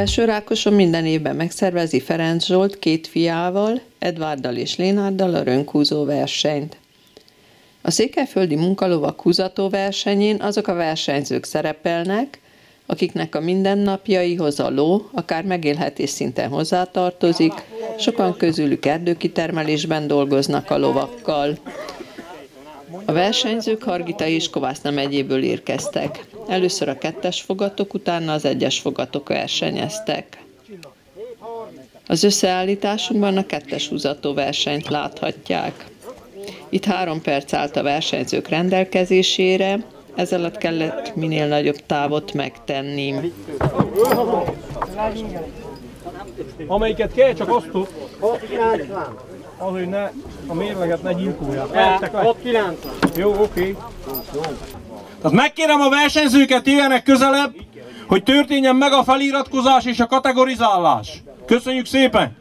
Felsőrákoson minden évben megszervezi Ferenc Zsolt két fiával, Edvárdal és Lénárdal a rönkúzó versenyt. A székelyföldi munkalovak húzató versenyén azok a versenyzők szerepelnek, akiknek a mindennapjaihoz a ló akár megélhetés szinten hozzátartozik, sokan közülük erdőkitermelésben dolgoznak a lovakkal. A versenyzők Hargita és Kovászna megyéből érkeztek. Először a kettes fogatok, utána az egyes fogatok versenyeztek. Az összeállításunkban a kettes húzató versenyt láthatják. Itt három perc állt a versenyzők rendelkezésére, ez alatt kellett minél nagyobb távot megtenni. Amelyiket kell, csak azt. Az, hogy ne, a mérleget ne gyilkolják. 6-9. Jó, oké. Tehát megkérem a versenyzőket jöjjenek közelebb, hogy történjen meg a feliratkozás és a kategorizálás. Köszönjük szépen!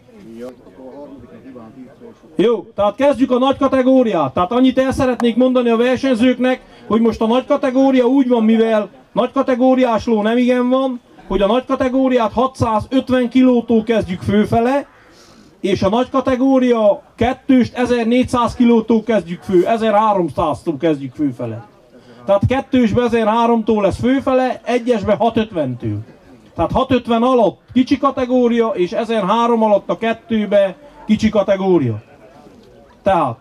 Jó, tehát kezdjük a nagy kategóriát. Tehát annyit el szeretnék mondani a versenyzőknek, hogy most a nagy kategória úgy van, mivel nagy kategóriás ló nem igen van, hogy a nagy kategóriát 650 kilótól kezdjük főfele, és a nagy kategória kettőst 1400 kilótól kezdjük fő, 1300-tól kezdjük főfele. Tehát kettősbe 1003-tól lesz főfele, egyesbe 650-től. Tehát 650 alatt kicsi kategória, és 1003 alatt a kettőbe kicsi kategória. Tehát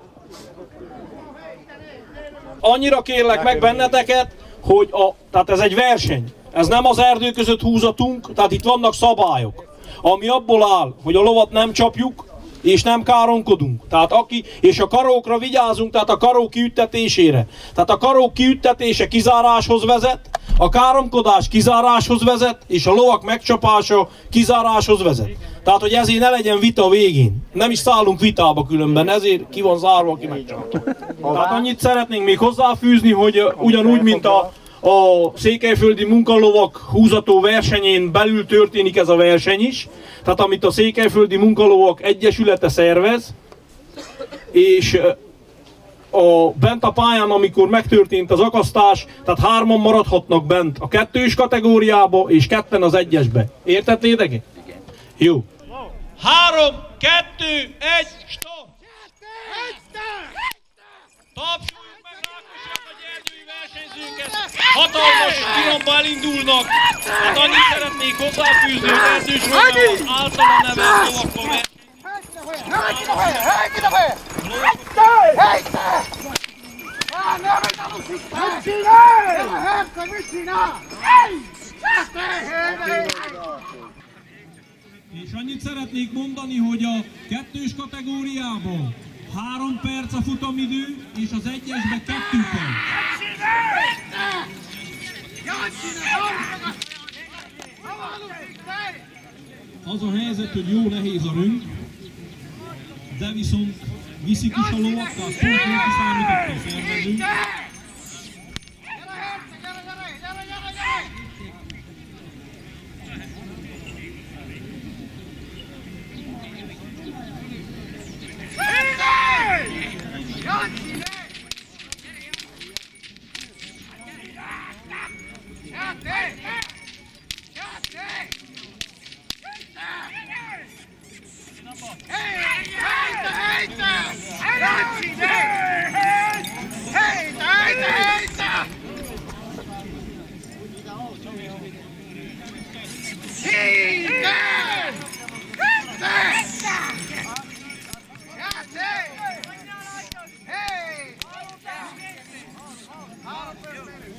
annyira kérlek meg benneteket, hogy a, tehát ez egy verseny. Ez nem az erdő között húzatunk, tehát itt vannak szabályok, ami abból áll, hogy a lovat nem csapjuk, és nem káronkodunk. Tehát aki, és a karókra vigyázunk, tehát a karó kiüttetésére. Tehát a karó kiüttetése kizáráshoz vezet, a káromkodás kizáráshoz vezet, és a lovak megcsapása kizáráshoz vezet. Tehát, hogy ezért ne legyen vita a végén. Nem is szállunk vitába különben, ezért ki van zárva, aki megcsapta. Tehát annyit szeretnénk még hozzáfűzni, hogy ugyanúgy, mint a, a székelyföldi munkalovak húzató versenyén belül történik ez a verseny is. Tehát amit a székelyföldi munkalovak egyesülete szervez, és a, bent a pályán, amikor megtörtént az akasztás, tehát hárman maradhatnak bent a kettős kategóriába, és ketten az egyesbe. Értettétek? Igen. Jó. Három, kettő, egy, stop! Tapsoljuk meg Rákosiak a gyergyői versenyzőnket! Hatalmas kiromba elindulnak! Hát annyit szeretnék hozzáfűzni, hogy Erdős Romához általa nevelt lovakkal versenyzünk. És annyit szeretnék mondani, hogy a kettős kategóriában három perc a futamidő, és az egyesbe kettő perc. Az a helyzet, hogy jó nehéz a rönk, de viszont viszik is a lovak, pont jó kiszámított a szervező.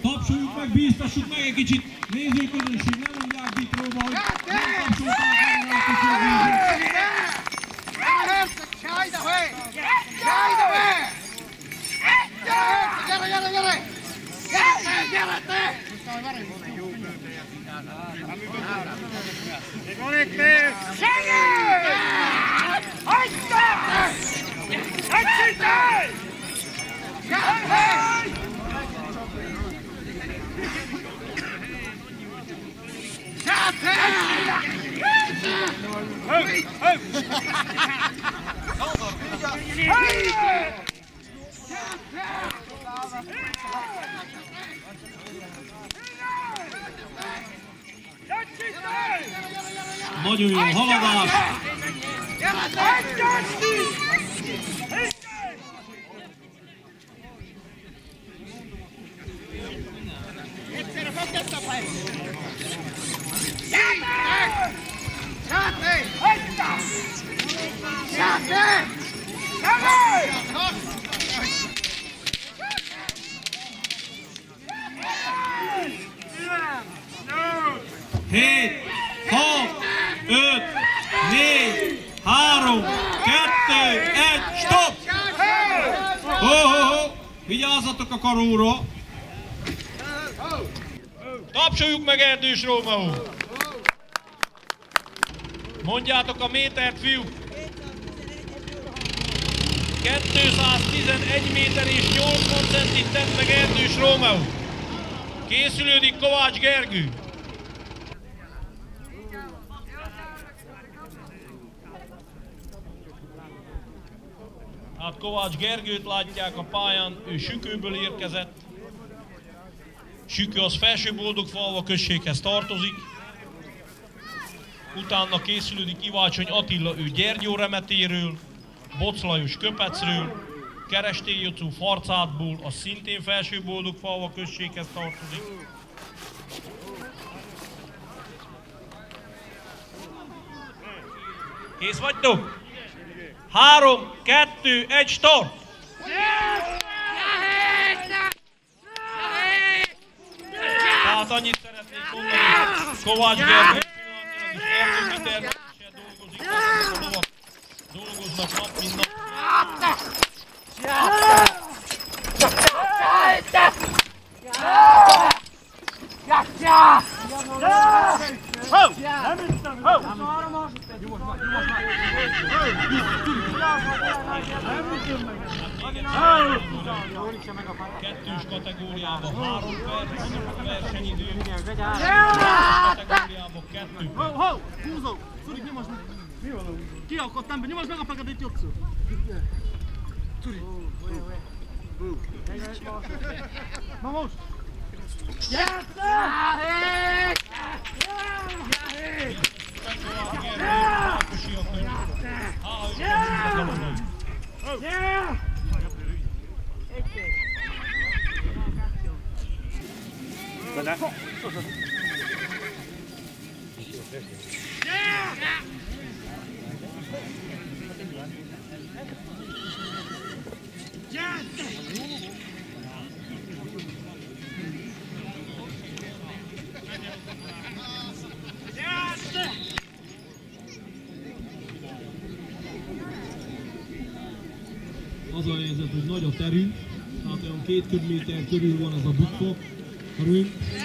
Tapsoljuk meg, bíztassuk meg egy kicsit nézőközönség, nem mondják Ditróba, hogy nem tapsolták meg a kicsit Yeah! Chào thầy. Nagyon jó haladás! Egyszerre fogd ezt a Hét, hat, öt, négy, három, kettő, egy, stop! Ho, ho, ho! Vigyázzatok a karóra! Tapsoljuk meg Erdős Rómeó! Mondjátok a métert, fiúk! 211 méter és 80 centit tett meg Erdős Rómeó. Készülődik Kovács Gergő. Hát Kovács Gergőt látják a pályán, ő Sükőből érkezett. Sükő az felső Boldogfalva községhez tartozik. Utána készülődik Ivácsony Attila, ő Gyergyó remetéről, Boc Lajos Köpecről, Kerestély Jocú Farcátból, az szintén felső Boldogfalva községhez tartozik. Kész vagytok? Három, kettő, egy, start! Tehát annyit szeretnék mondani, Kovács Gergely Dolgoznak nap, mint nap. Jó, most már, jó, most már. Kettős kategóriában három perc, versenyidő. Kettős kategóriában kettő Ho, ho! Húzó! Curik, nyomasd meg! Mi van? Kiakadtam be, nyomasd meg a fekedét, Jocsu! Curi! Na most! Az a helyzet, hogy nagy a terünk, tehát olyan két köbméter körül van ez a bukfa, Amin.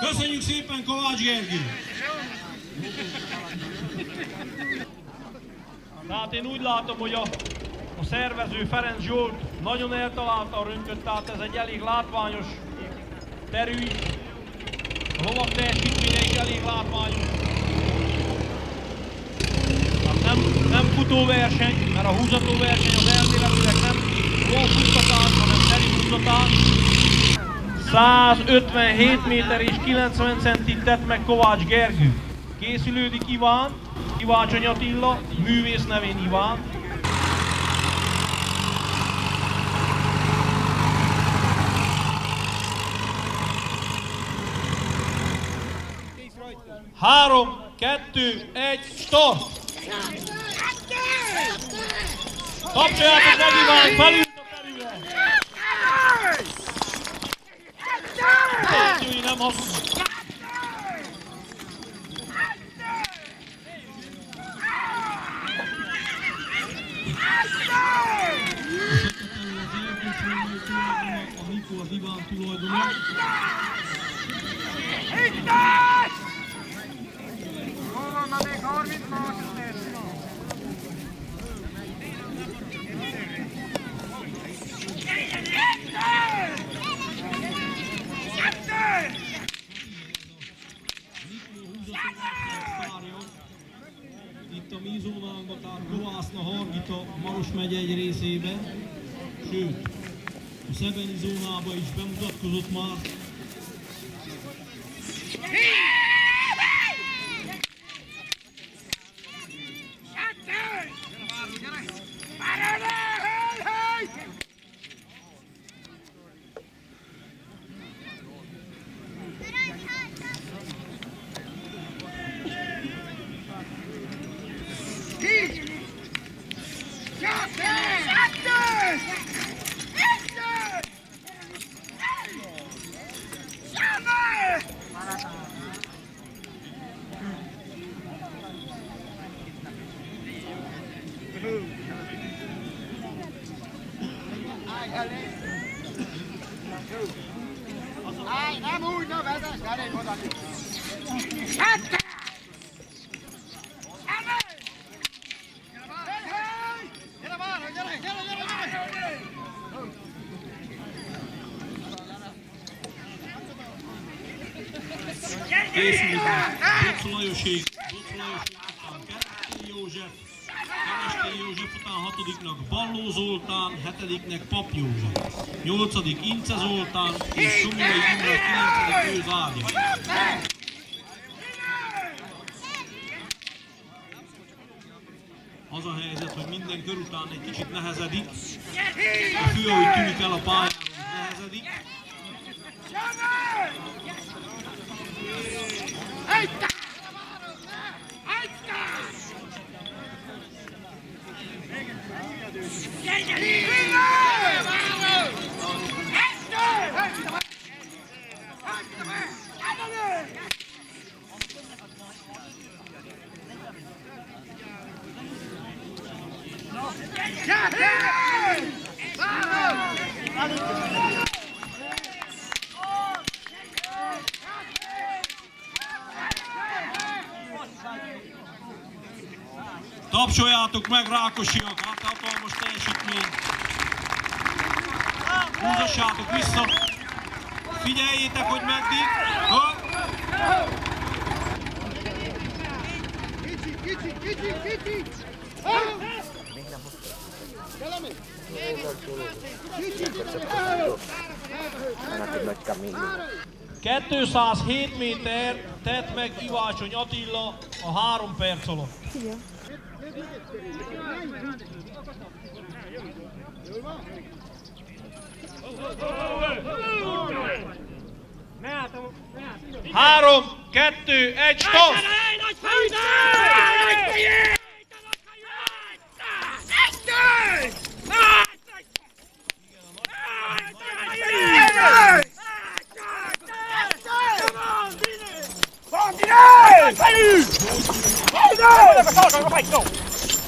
Köszönjük szépen Kovács Gergő! Tehát én úgy látom, hogy a, a szervező Ferenc Zsolt nagyon eltalálta a rönköt, tehát ez egy elég látványos terű. A lovak teljesítménye is elég látványos. Hát nem nem, futóverseny, mert a húzatóverseny az elméletileg nem futtatás, hanem teli húzatás. 157 méter és 90 centig tett meg Kovács Gergő. Készülődik Iván, Ivácsony Attila, művész nevén Iván. Három, kettő, egy, start! Kapcsoljátok meg Iván, felült nem hazudnak! A Mikó az Iván tulajdona. Itt a mi zónánkban, tehát Kovászna, Hargita, Maros megye egy részében, sőt, a Szebeni zónában is bemutatkozott már. Állj, nem úgy, na vezess, ne légy oda. Gyere már, gyere, gyere, gyere, után hatodiknak Balló Zoltán, hetediknek Pap József, nyolcadik Ince Zoltán és Somlyai Imre kilencedik Őz Ágya. Az a helyzet, hogy minden kör után egy kicsit nehezedik, a fő, ahogy tűnik el a pályáról, Tapsoljátok meg Rákosiak, hát hatalmas teljesítmény. Húzassátok vissza. Figyeljétek, hogy meddig. Ha? Kicsi, kicsi, kicsi, kicsi! Gyere még! Kicsi, Annak nagy kamény. 207 méter tett meg Ivácsony Attila a 3 perc alatt. Három, kettő, egy, stop! Fight, go!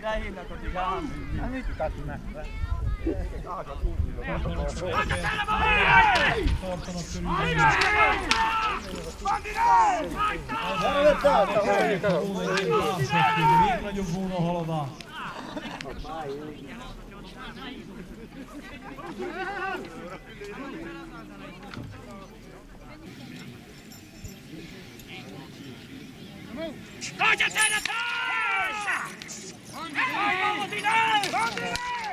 Dai, è andato di gamba. Ma noi ti cazzo, Még nagyobb volna a haladás. Hagyja tényleg! Hagyj magad ide!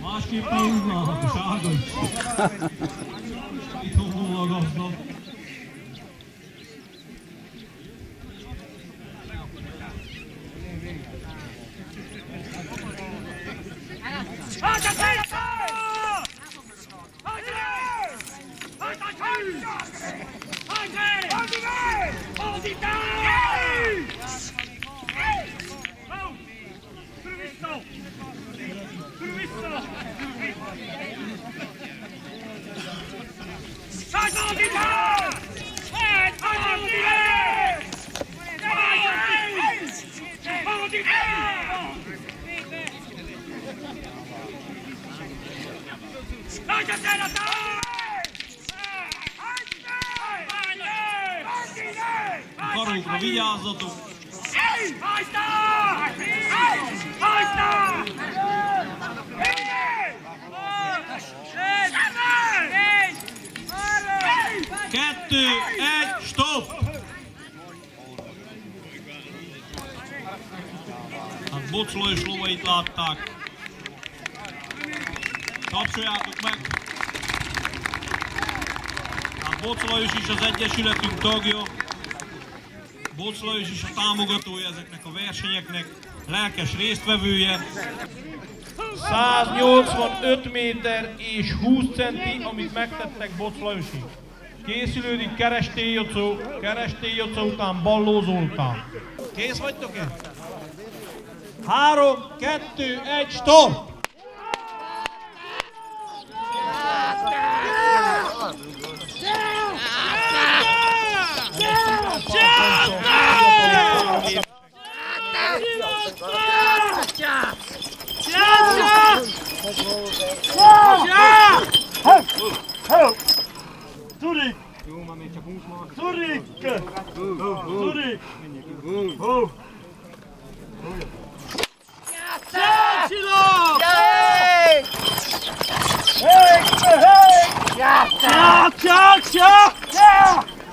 Marsj i Polen, Schaden. Ich komme nur noch. Hey! Karukra! Kettő, egy, stop! Hát Bocló és lovait látták. Tapsoljátok meg! Hát Boc is az Egyesületünk tagja. Boc is a támogatója ezeknek a versenyeknek, lelkes résztvevője. 185 méter és 20 centi, amit megtettek Boc. Készülődik Kerestély Jocó után Balló Zoltán. Kész vagytok-e? 3, 2, 1, stop!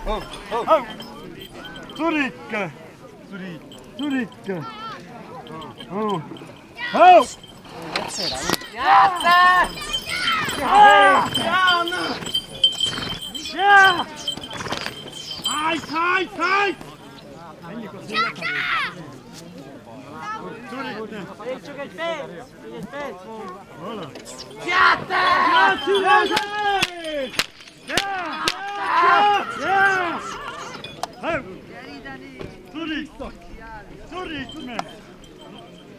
Oh, oh. Turika. Turika. Turika. Oh. Oh! Jata! Jana! Ja! Tight, tight, tight! Jata! Jata! Jata! Jata! Yeah! Yeah! Hey! Zurück! Zurück, Mensch!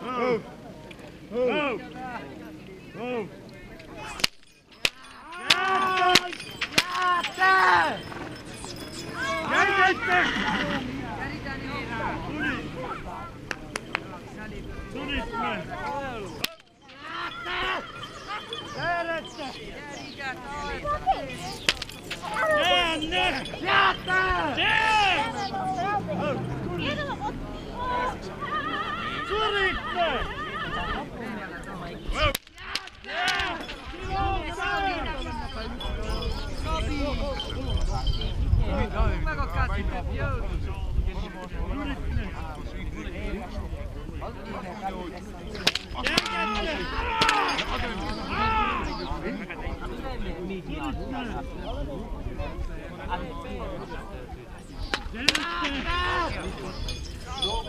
Auf! Auf! Auf! Yeah!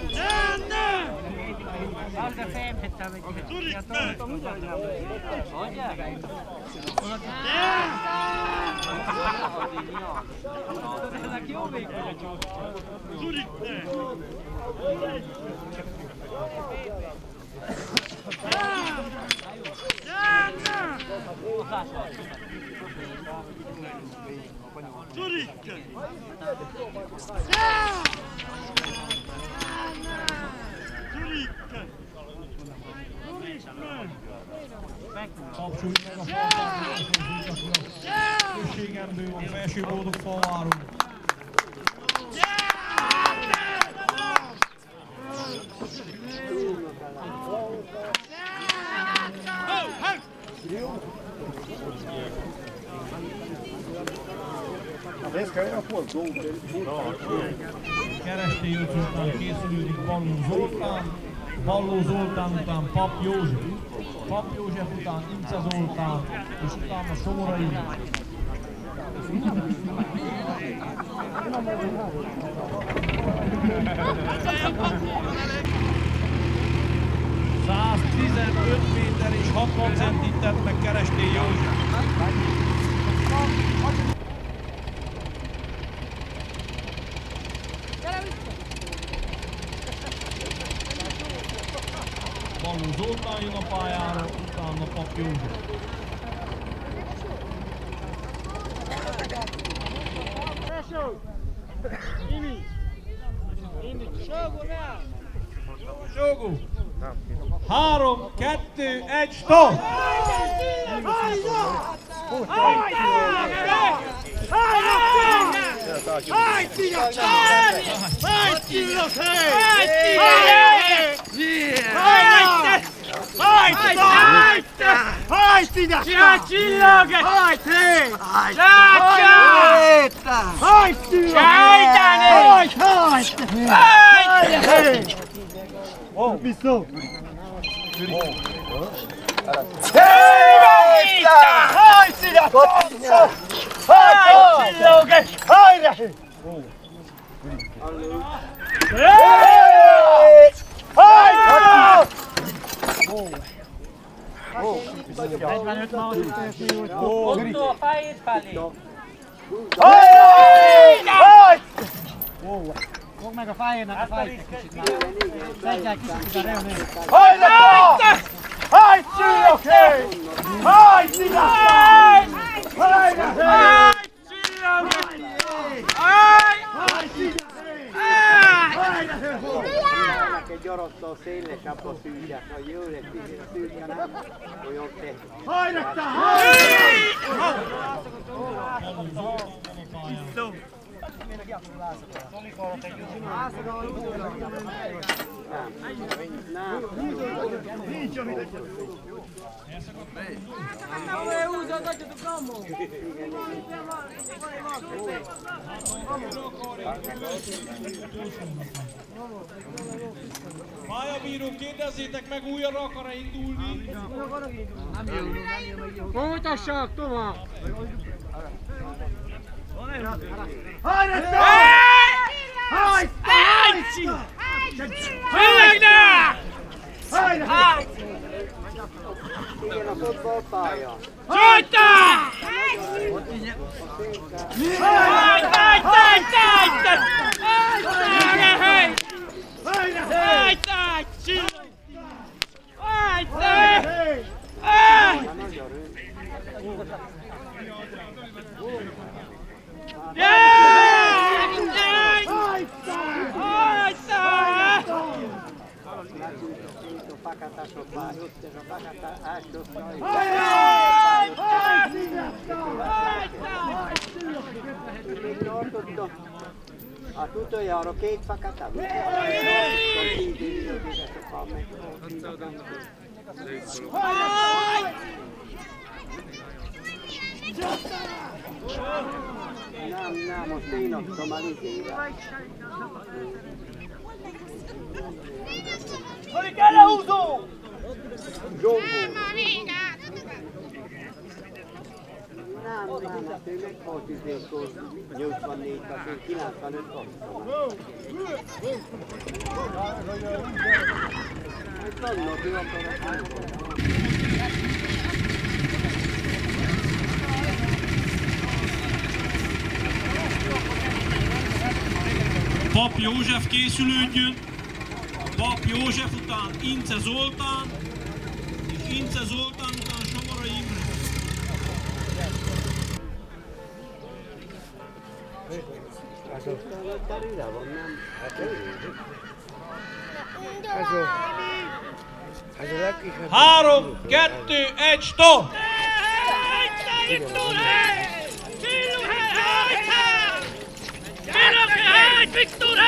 Yeah! Zurich! Zurich! Pushing and we will fetch you all the forward. Keresztül jutunk, készülődik Ballon Zoltán. Balló Zoltán után Pap József, Pap József után Ince Zoltán, és utána Somorai. ...115 méter és 60 centit tett meg Kerestély József. Balló Zoltán jön a pályára, utána Pap József. Sógó! Három, kettő, egy, stop! Hajt ide! Csinálj csillagot! Hajde! Hajde! Hajde! Ide! Hajt csillagot! Hajt! Hajt! 45 másodperc. Ottó a fejét felé. Hajt! Hajt! Fogd meg a fájének a fájt egy kicsit már. Szedjál kicsit ide, reunni. Hajt! Hajt, csillog, hé! Hajt, ide! Hajt! Hajt! Hajt, csillog! Hajt! ide! Hajt! Egy gyaraptal széles abba szűrják, ha jól egy szűrjenek, olyan tehlik. Hajt! Hajt! Pályabíró, kérdezzétek meg, újra akar-e indulni? Folytassák tovább! Hajt! Hajt! Hajt! Hajt! Igen, Halt! Halt! Höhler! Halt! Solta! Halt! Halt! Halt! Halt! Halt! Halt! Halt! Halt! A utoljára két fakát Hajj! Hurricane uso! Pap József készülődjön, Pap József után Ince Zoltán, és Ince Zoltán után Somora Imre. Ide van, nem? Hát Ez a... Ez C'est un peu plus tard.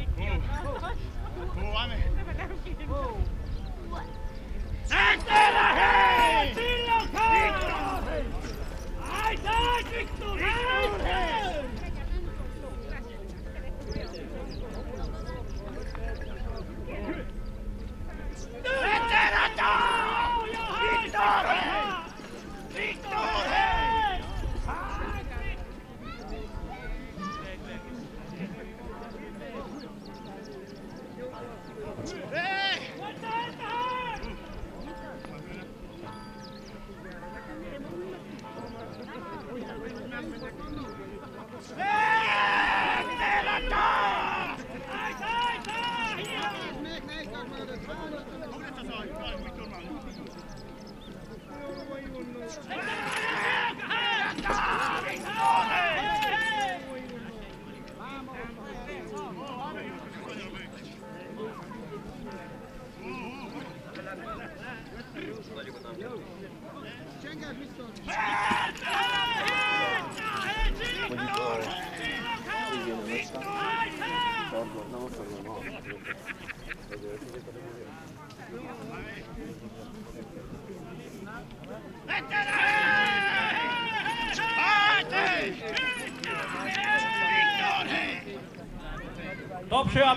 Dame. ¡Excelente! ¡Local!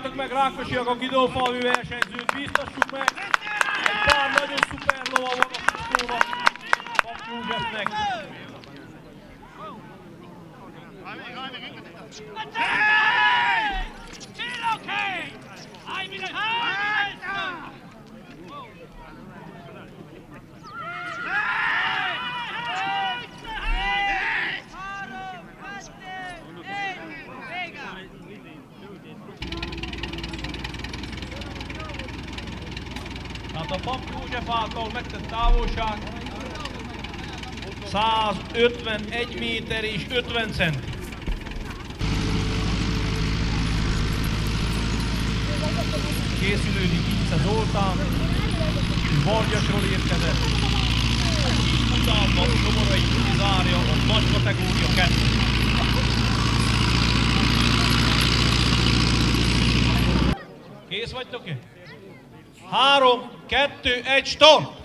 Tapsoljátok meg Rákosiak a Gidófalvi versenyzőt, biztassuk meg! Egy pár nagyon szuper lova van a futónak, Pap Józsefnek. Tehát a Pap József által megtett távolság 151 méter és 50 centi. Készülődik Ince Zoltán, Vargyasról érkezett. Utána Somorai zárja a nagy kategória 2. Kész vagytok-e? Három, kettő, egy, start!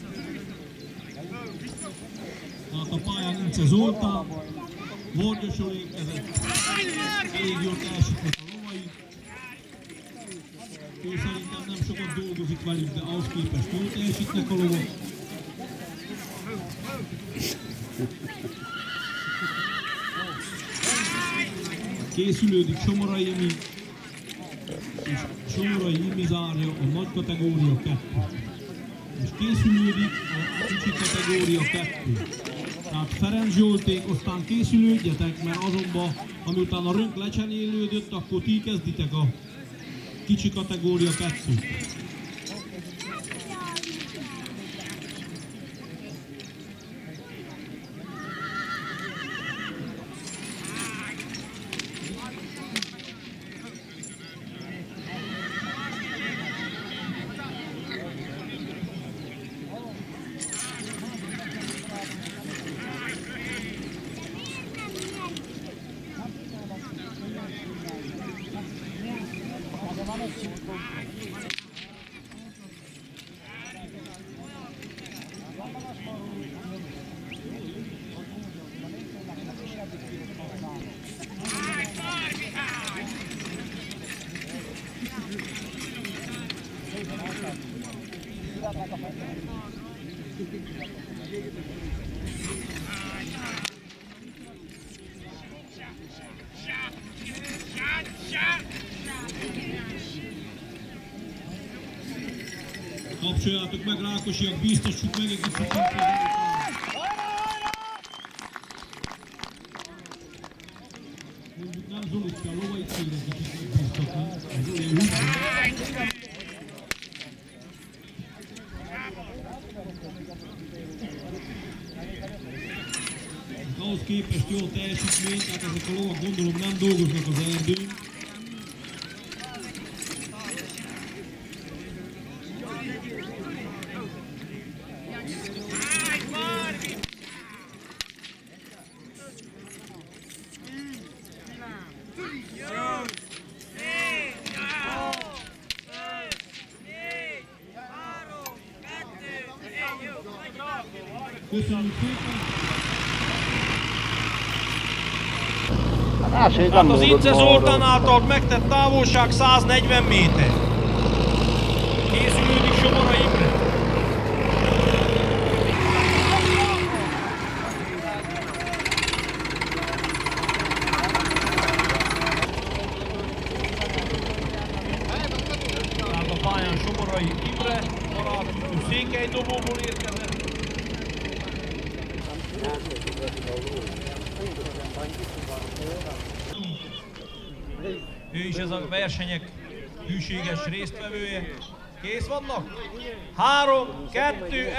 Tehát a pályán Ince Zoltán, Vorgyosó érkezett, elég jól teljesített a lovai, találkozik velük, de ahhoz képest jól teljesítnek a lovak. Készülődik Somorai Imi, és Somorai Imi zárja a nagy kategória 2. És készülődik a kicsi kategória 2. Tehát Ferenc Zsolték, aztán készülődjetek, mert azonban, amiután a rönk lecsenélődött, akkor ti kezditek a kicsi kategória 2. Türkmen rákosiak biztos Türkmenek is Mondjuk nem Zolicka, lovait kérdezik is megbíztatni. Ez olyan úgy. ahhoz képest jó teljesítmény, tehát ezek a lovak gondolom nem dolgoznak az erdőn. Hát az Ince Zoltán által megtett távolság 140 méter. Kätty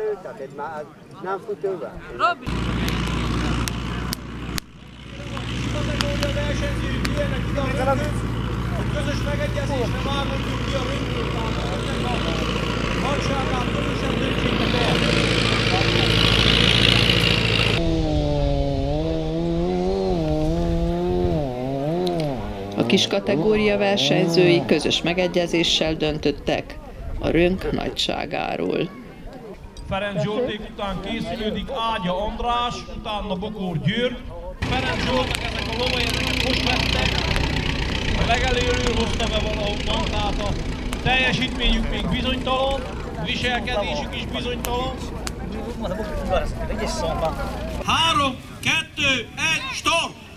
őket, egy már nem fut ilyenek ide a ringből, hogy közös megegyezésre vágottunk ki a ringből, tehát ennek a nagyságát közösen döntsétek el. A kis kategória versenyzői közös megegyezéssel döntöttek a rönk nagyságáról. Ferenc Zsolték után készülődik Ágya András, utána Bokor György. Ferenc Zsoltak ezek a lovai, ezeket most vettek. A legelőről hozta be valahonnan, tehát a teljesítményük még bizonytalan, viselkedésük is bizonytalan. Három, kettő, egy, start!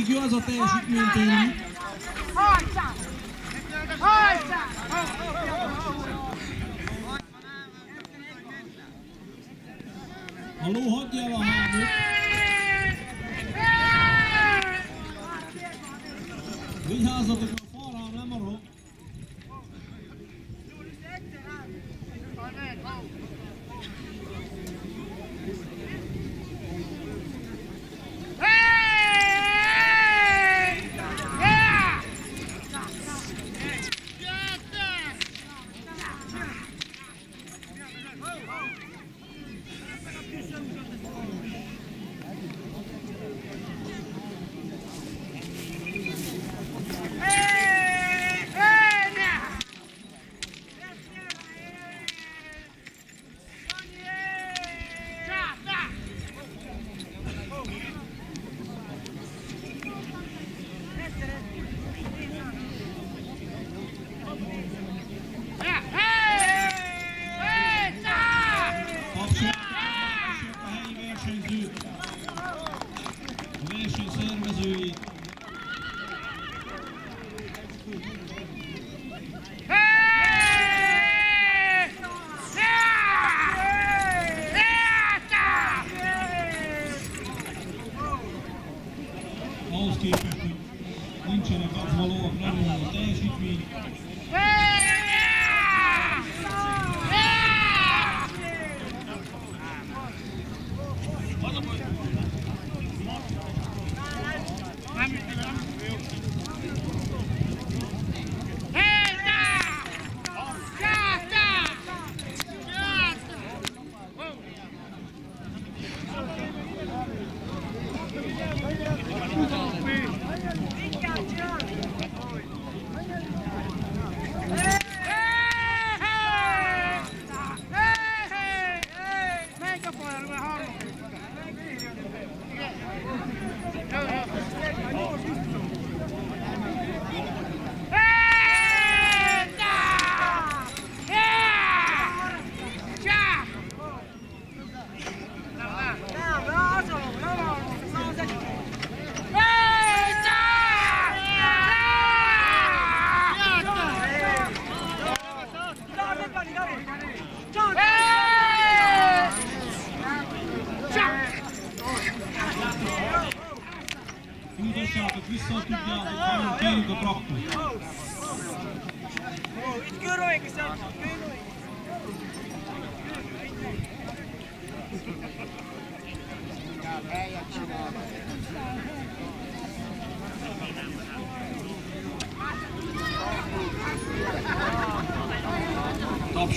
Elég jó az a teljesítmény tőlük. A ló hagyja el a hámot. Vigyázzatok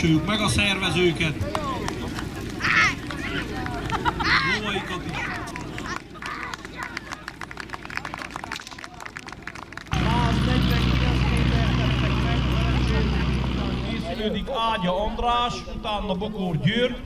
Tapsoljuk meg a szervezőket. Lovaikat is. Ágya András, utána Bokor György.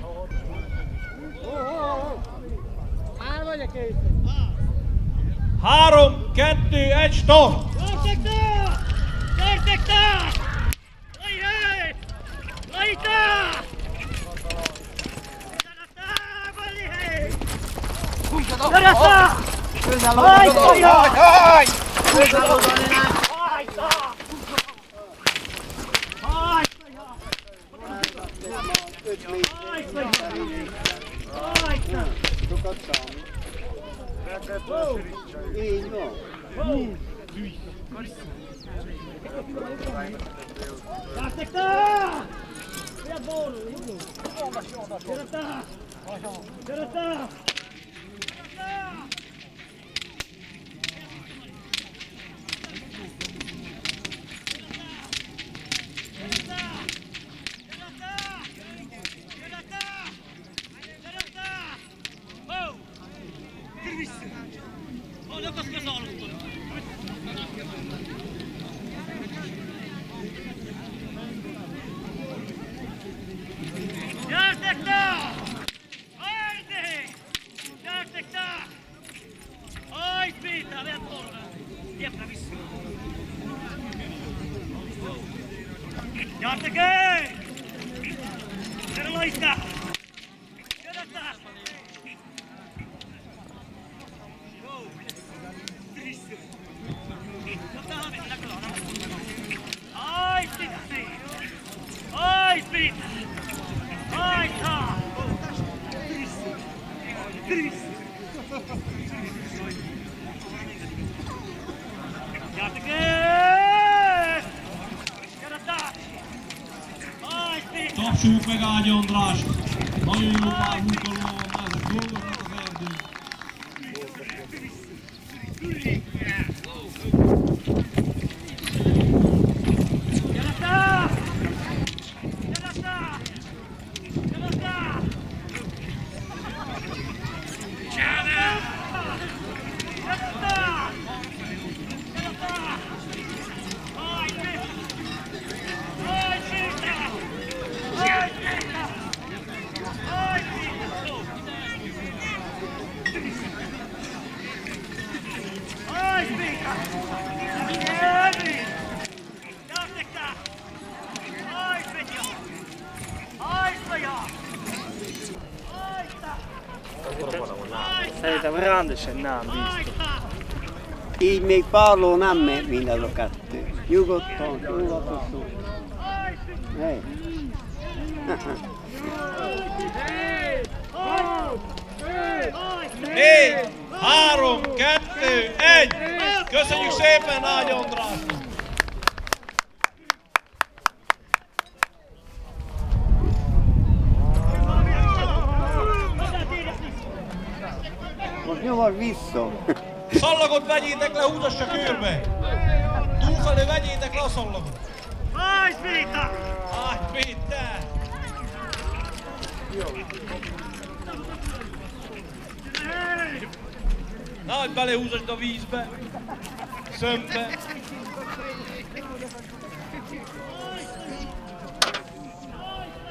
Tapsoljuk meg Ágya Andrást! Nagyon jó pár munkaló van, ezek dolgoznak az erdőn. Gyere te! Gyere te! Gyere te! Gyere! Gyere te! Gyere te! Hajj, Péter! Hajj, Péter! Hajj, Péter! Hajj, Péter! Hajj, Péter! Gyere! Gyertek te! Hajj, Petya! Hajj, Petya! Hajj, te! Hajj, te! Szerintem rendesen nem biztos. Így még párló nem ment mind az a kettő. Nyugodtan, Petya! Hey. Négy, három, kettő, egy! Köszönjük szépen Andrásnak! Most nyomod vissza. Szallagot vegyétek le, húzassa körbe! Túlfelé vegyétek le a szallagot! Hajj, Péter! Ágy Péter! Nehogy belehúzasd a vízbe, szömbe.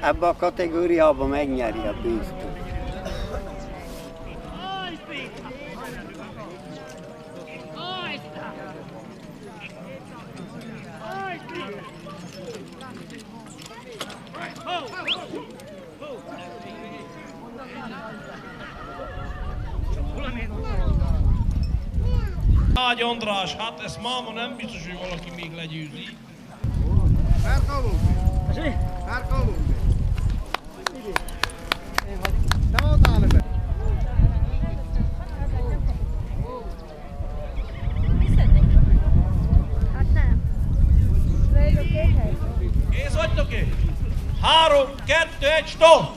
Ebbe a kategóriában megnyeri a biztos. Hajj, Péter! Hajj, te! Hajj, Péter! Ho! Ho! András, hát ezt máma nem biztos, hogy valaki még legyőzi. Nem. Zajló kéhez. Kész vagytok-e? Három, kettő, egy, stop!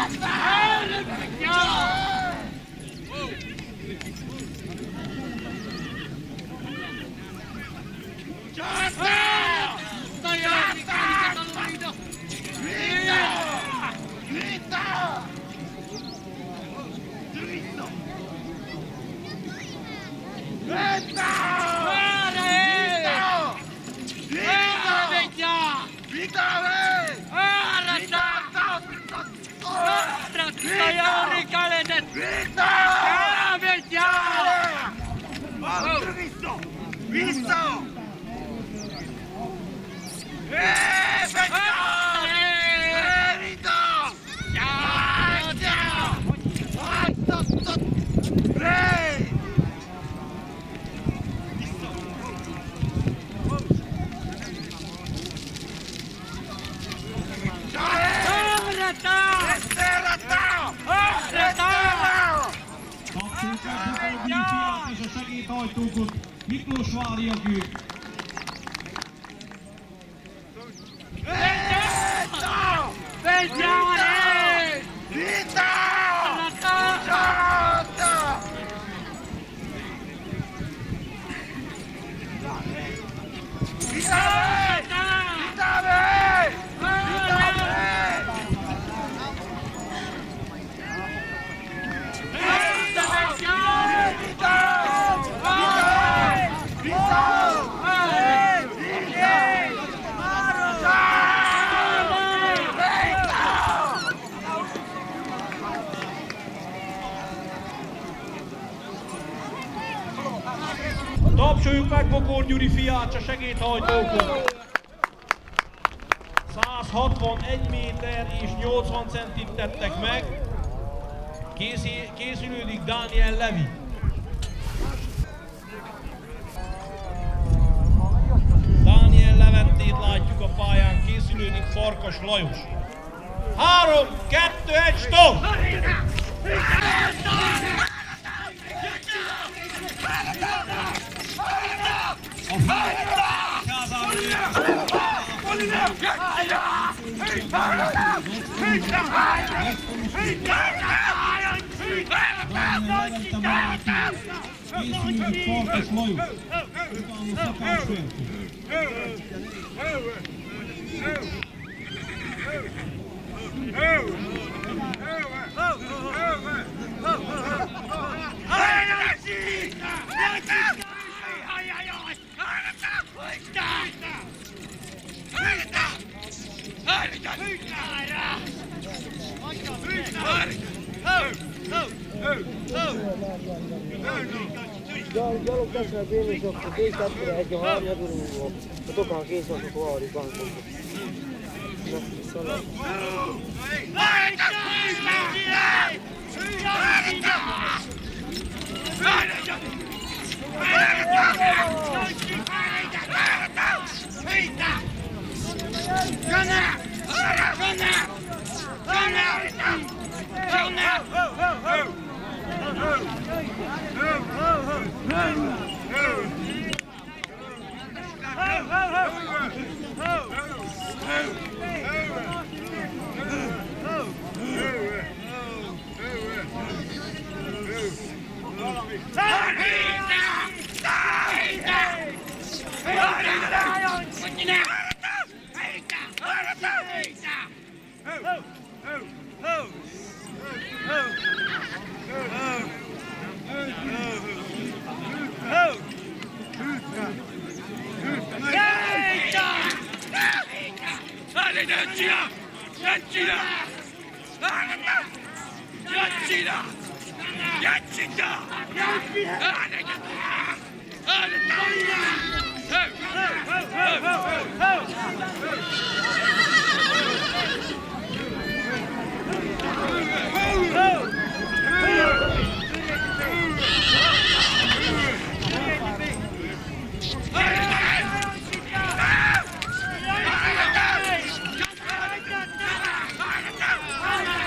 Let's go! Vitale! Vitale! Vitale! Lukut, Miklós várja Győk. Vendjár! Vendjár! Meg Bokor Gyuri fiát, a segédhajtókon. 161 méter és 80 centit tettek meg. Készí, készülődik Dániel Levi. Dániel Leventét látjuk a pályán, készülődik Farkas Lajos. 3, 2, 1, stop! Oh! Pyytä! Härkä! Pyytä! Pyytä! Härkä! Höy! Höy! Höy! Höy! Jallukas ja viinisoppi, kiistä äppilä, eikä vaan jäpyruuvo. Ja tokaan kiistä on tuo oli kankkuun. No, sano. Laita kiistä! Laita! Laita! Laita! Laita! Laita! Laita! Stop! Yeah!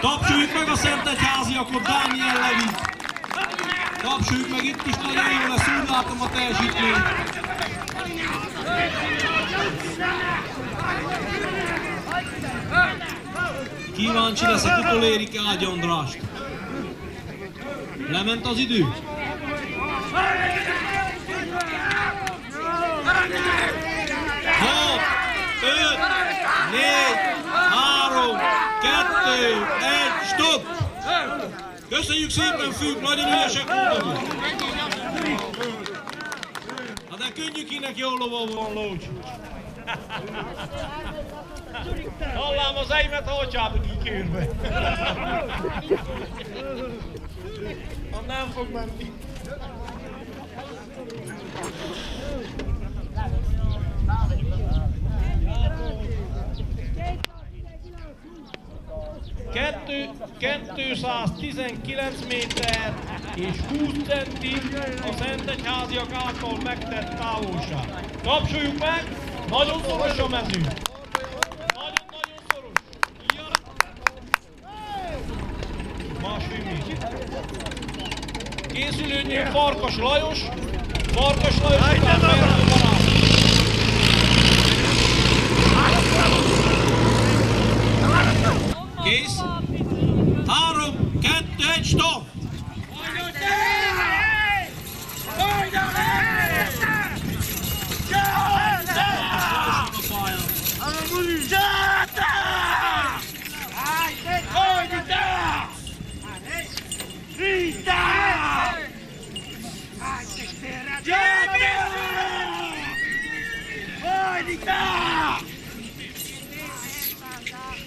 Tapsoljuk meg a Szentegyháziakot, Dániel Levi! Tapsoljuk meg itt is, nagyon jó lesz, úgy látom a teljesítményt. Kíváncsi leszek, utolérik Ágy Andrást. Lement az idő? Hat, öt, négy, három, kettő, egy, stop! Köszönjük szépen, Fűk, nagyon ügyesek voltatok! Könnyű kinek jól lovon van, Lócs. Hallám az eimet, csátok így körbe. Ha nem fog menni. Kettő, 219 méter és 20 centi a Szentegyháziak által megtett távolság. Kapcsoljuk meg, nagyon szoros a mező. Nagyon-nagyon szoros. Ja. Másfél méter. Készülődjünk Farkas Lajos, Farkas Lajos után Ferrari Balázs. kies. Daarom kent het stof.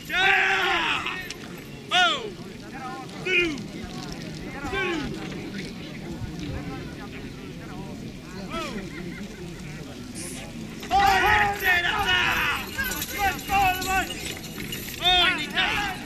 Yeah! Oh, I need that!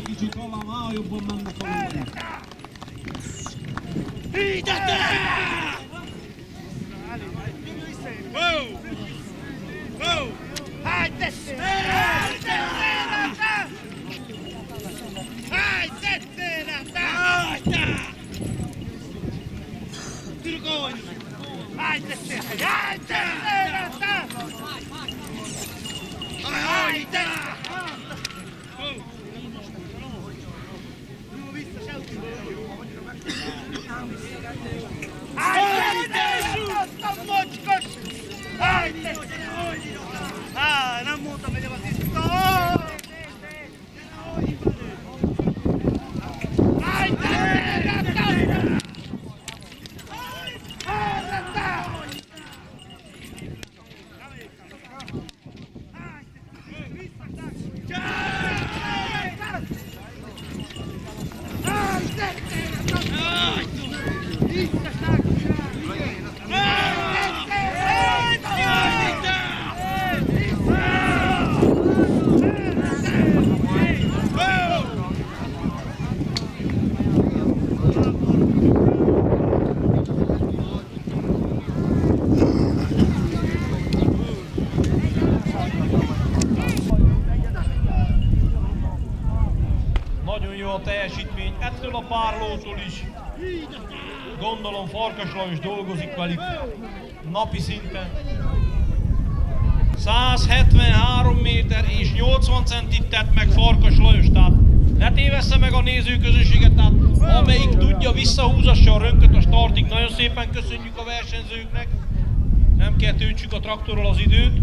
que chi lá trova mai un. Farkas Lajos dolgozik velük napi szinten. 173 méter és 80 centit tett meg Farkas Lajos, tehát ne tévessze meg a nézőközönséget, tehát amelyik tudja visszahúzassa a rönköt a startig. Nagyon szépen köszönjük a versenyzőknek. Nem kell töltsük a traktorral az időt.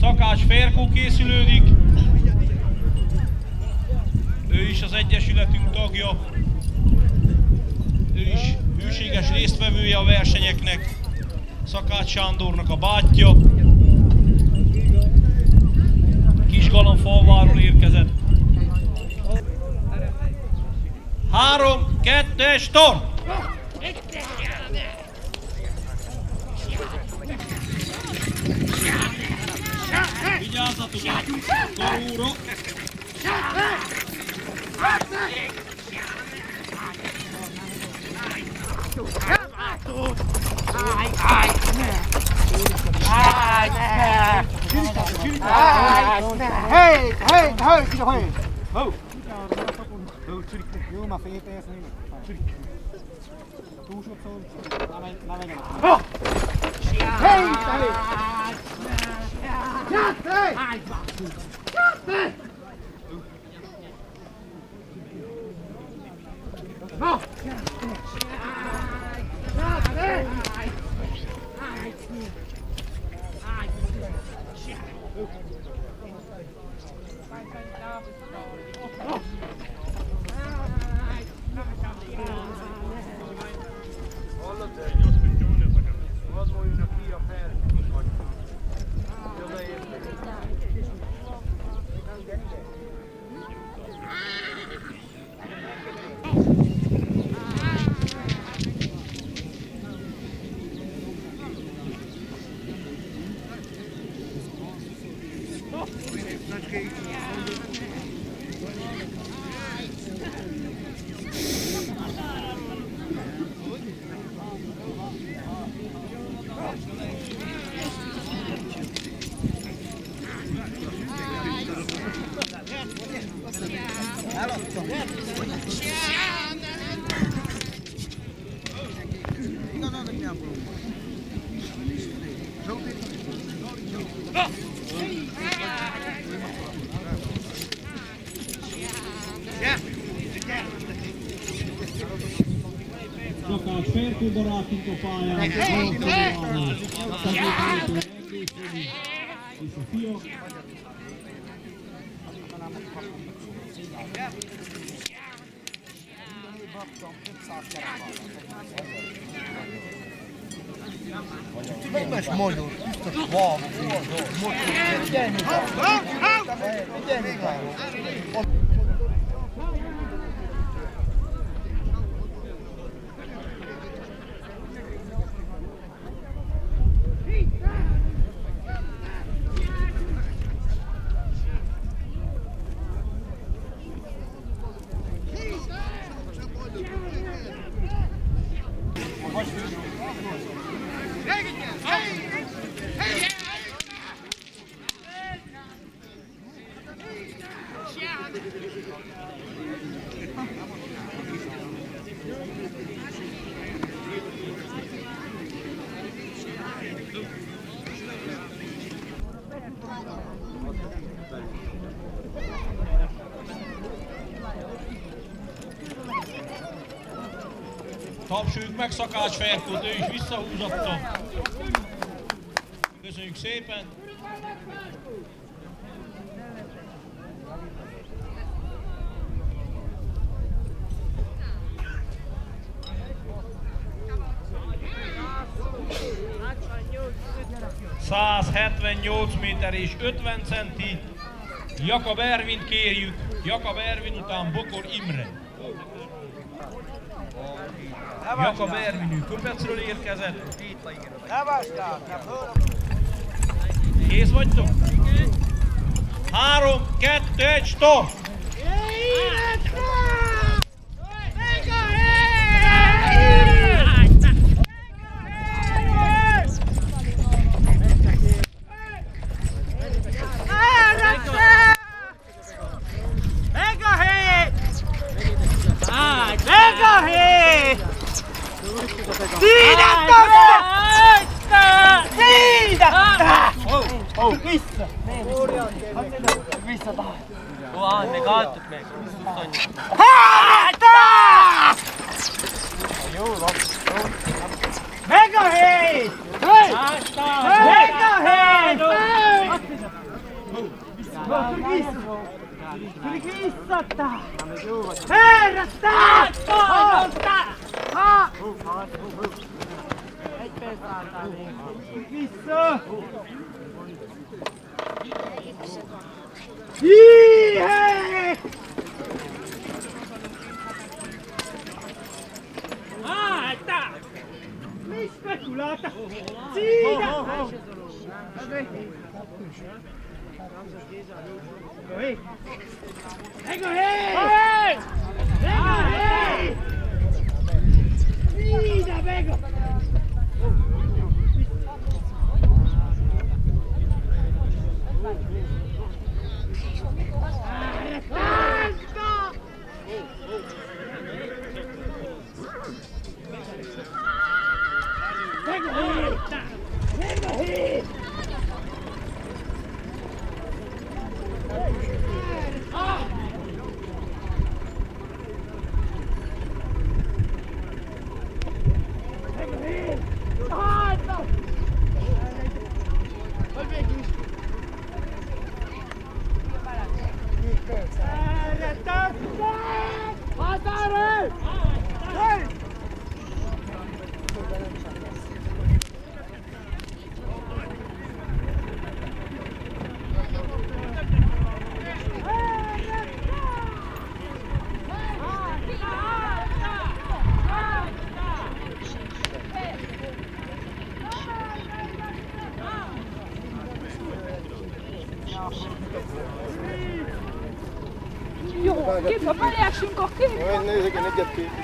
Szakács Ferkó készülődik. Ő is az Egyesületünk tagja. Is hűséges résztvevője a versenyeknek. Szakács Sándornak a bátyja. Kisgalamfalváról érkezett. Három, kettő, start! Vigyázzatok a karóra! Oh! Yeah. Gioca al cerco il Boratico Paia, il Sofio. Yeah. Nemes magyar, biztos van. Gyerünk! Gyerünk! Tapsoljuk meg Szakács Ferkót, ő is visszahúzatta. Köszönjük szépen. ...178 méter és 50 centi. Jakab Ervin kérjük. Jakab Ervin után Bokor Imre. Jakab Ervinű Köpecről érkezett. Kész vagytok? Három, kettő, egy, stop! Nii tähtasta! Nii tähtasta! Missä? Missä tahansa? Kuva on ne kaatut meikä. Haata! Mega hei! Hei! Mega hei! Hei! Tuli kissata! Herrasta! Haata! Ah! Yeah! Aata! Mistä kulata? Siinä! Hei! Ah, gâté.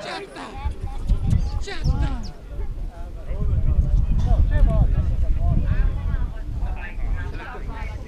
Certo! Certo!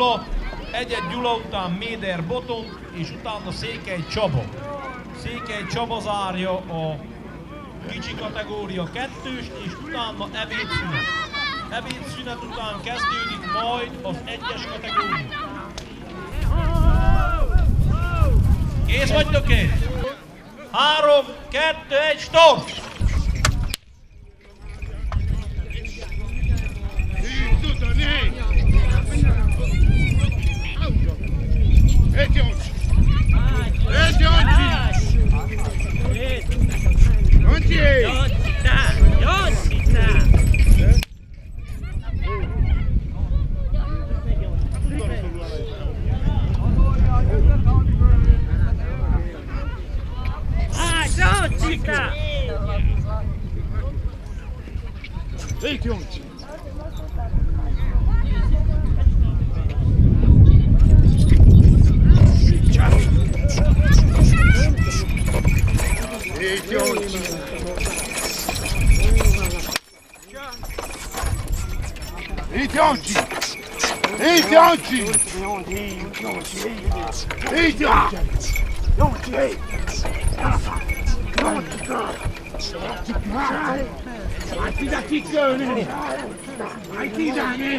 Gyula, egyet Gyula után Méder Boton, és utána Székely Csaba. Székely Csaba zárja a kicsi kategória kettős, és utána ebédszünet. Ebédszünet után kezdődik majd az egyes kategória. Kész vagytok-e? Három, kettő, egy, É de onde? É de onde? Onde é? Onde tá? Onde tá? Ah, onde tá? Ei, de onde? Idioti! Idioti! Idioti! Idioti! Vai ti da chiccone! Vai ti da me!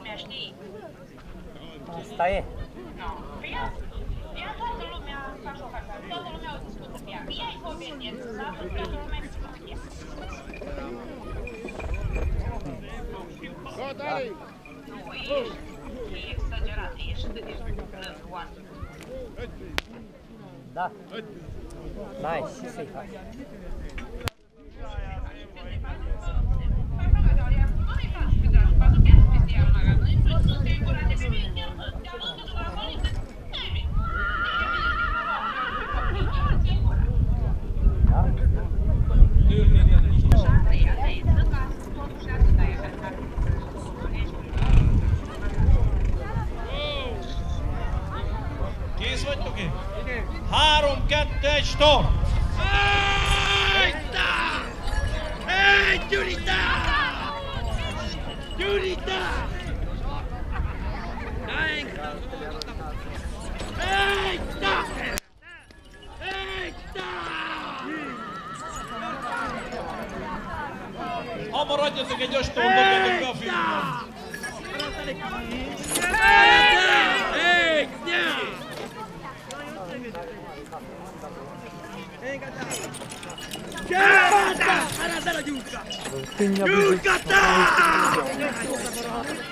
lumea știe. Asta e. Nu, păi ea, ea toată lumea, ca și o facă, toată lumea o discută pe ea. Ea e conveniență, să află toată lumea discută pe ea. Nu, ești, e exagerat, ești de războan. Da. Nice, și să-i faci. Kész vagytok-e? Három, kettő, egy, start! Gyurita! Nein! Hey, da! Hey, da! Ha maradjatok egy ostondon, jövök a filmben! Hey, da! Hey, da! Che Sarà la giusta! Giusta sta!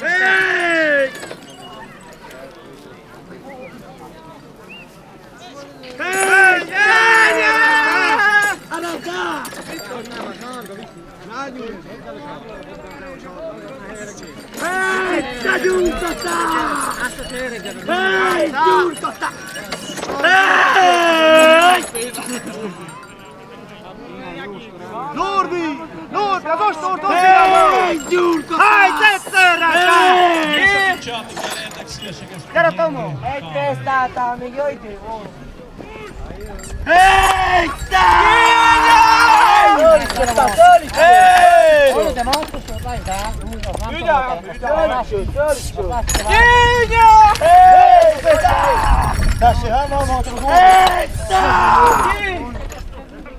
Ehi! Ehi, giusto sta! Ehi, giusto sta! Ehi! Hely, Gyurka! Hely, tetszőre! Csátok el, értek szívesek ezt. Gyere, Tomo! Egy tesztáltál, még jó idő volt.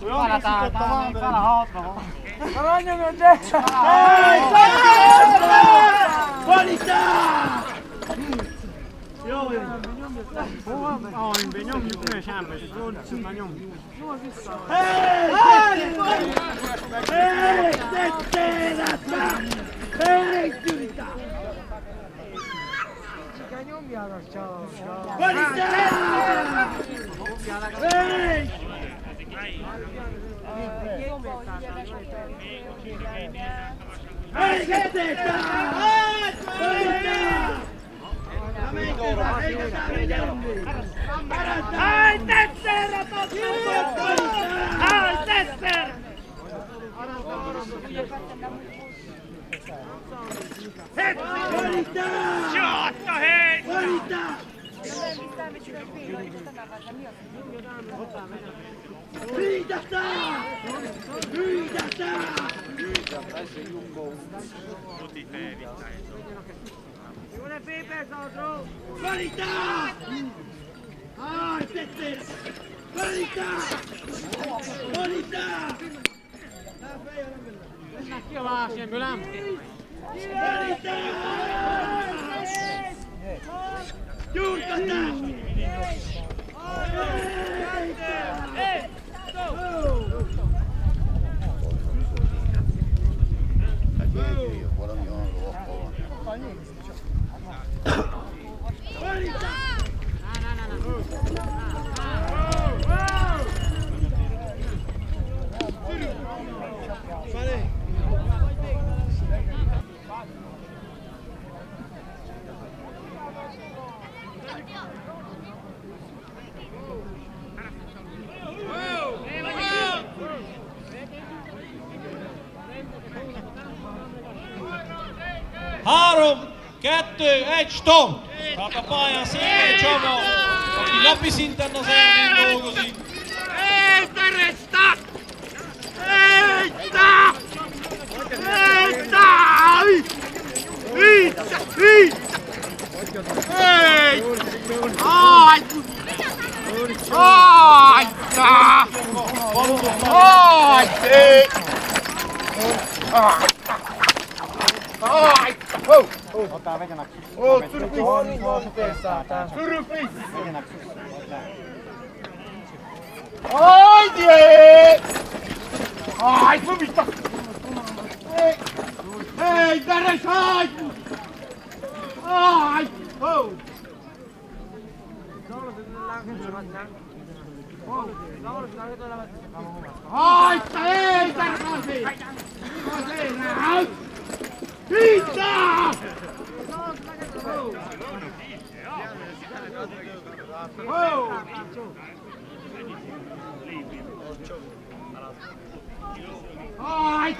Fala, tá, tá, fala alto, tá bom? Hey! Hey! Hey, Hey! Qualità! Hely, hely, tetszőre! Hely, Gyurika! Qualità! Hely! Hely, Hüidata! You got that! Hey! Go! Go! Kettő, egy, stop! Tehát a pályán Székely Csaba, aki napi szinten az erdén dolgozik. Hagyj! Aj! Ho! Otá, vede na ksus. Ó, curupíz! Curupíz! Vede na ksus. Ajde! Aj, fubiš to! Ej, bereš, aj! Aj! Ho! Aj, ej, bereš, aj! Aj! Pizza! Oh! Oh, I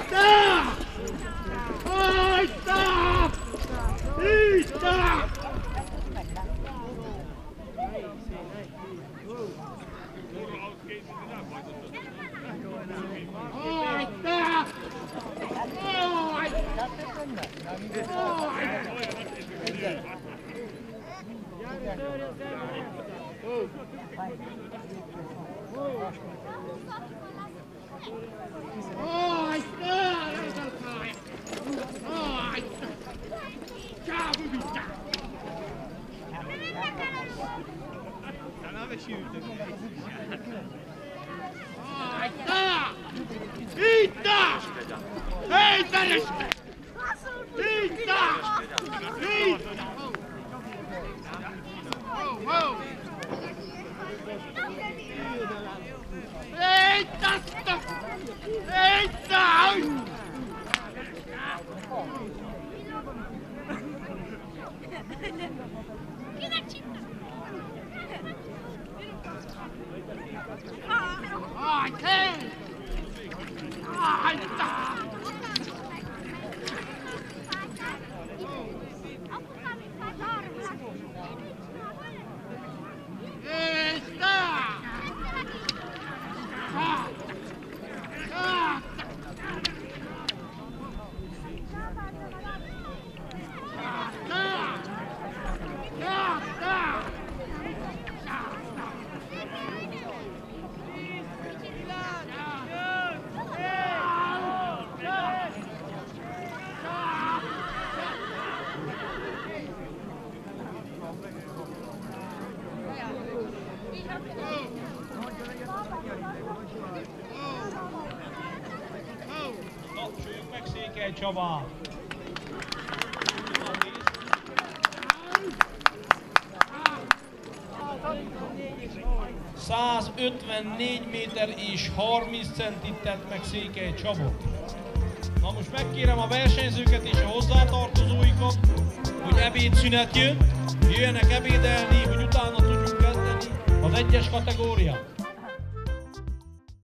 Csabát! ...154 méter és 30 centit tett meg Székely Csaba. Na most megkérem a versenyzőket és a hozzátartozóikat, hogy ebédszünet jön,